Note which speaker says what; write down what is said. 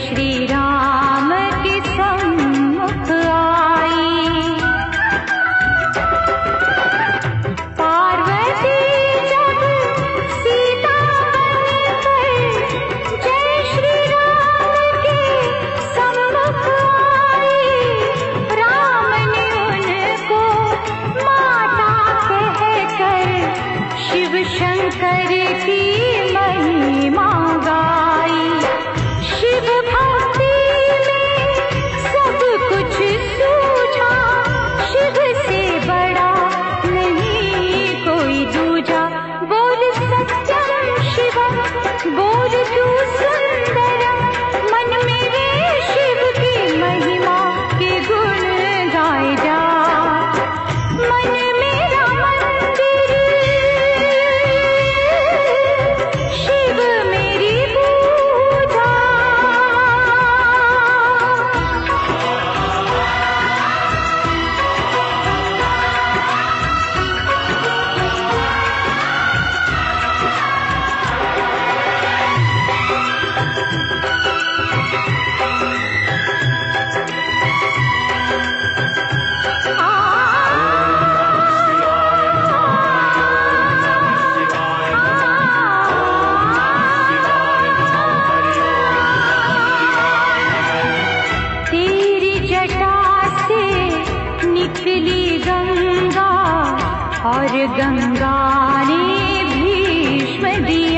Speaker 1: श्रीराम के सम्मुख आई। पार्वती जब सीता जय श्री राम के सम्मुख आई राम समय मता के कर शिव शंकर की और गंगा ने भीष्म दी